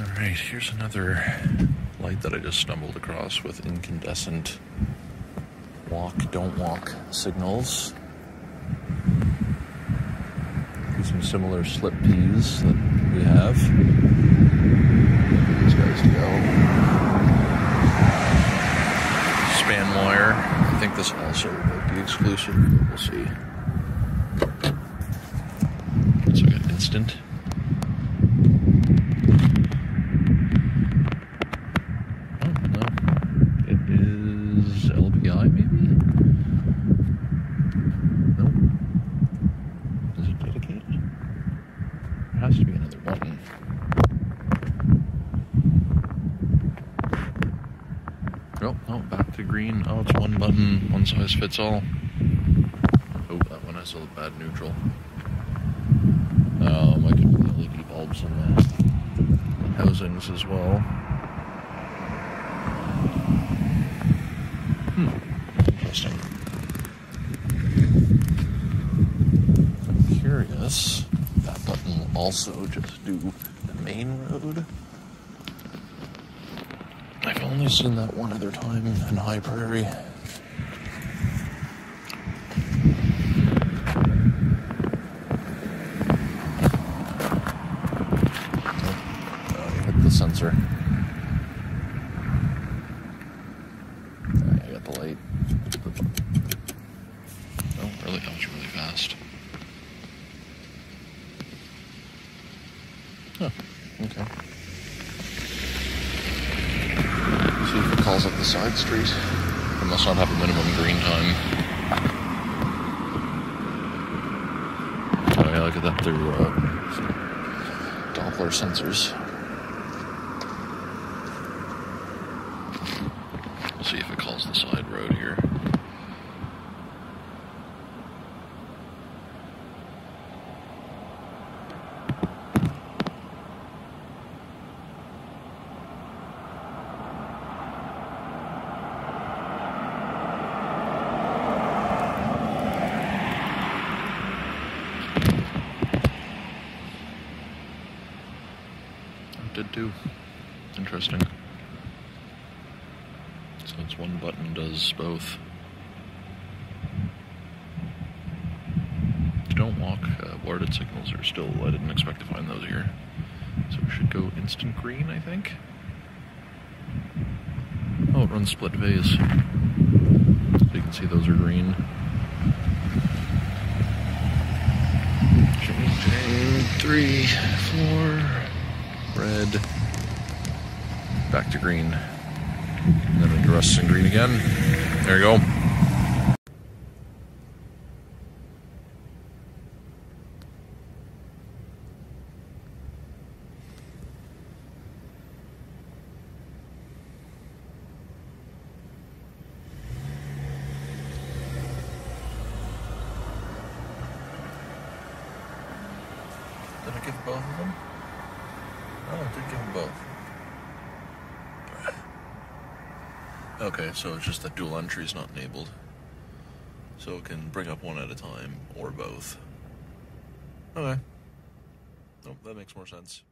Alright, here's another light that I just stumbled across with incandescent walk, don't walk signals. Some similar slip peas that we have. These guys go. Span wire. I think this also might be exclusive. We'll see. So we got instant. Oh, no. It is LPI, maybe? Nope. Is it? There has to be another button. Oh, oh, back to green. Oh, it's one button, one size fits all. Oh, that one has a bad neutral. Um, I could put LED bulbs in the housings as well. Hmm, interesting. If that button will also just do the main road. I've only seen that one other time in High Prairie. Oh, hit the sensor. I got the light. Oh, really? That was really fast. Huh. Okay. See if it calls up the side street. It must not have a minimum green time. Oh yeah, look at that. They're uh, Doppler sensors. We'll see if it calls the side road here. It did too. Interesting. So it's one button does both. Don't walk. Uh, worded signals are still. I didn't expect to find those here. So we should go instant green, I think. Oh, it runs split phase. So you can see those are green. Changing three, four, red, back to green. And then it rusts in green again. There you go. Did I give both of them? I did give them both. Okay, so it's just that dual entry is not enabled. So it can bring up one at a time or both. Okay. Nope, that makes more sense.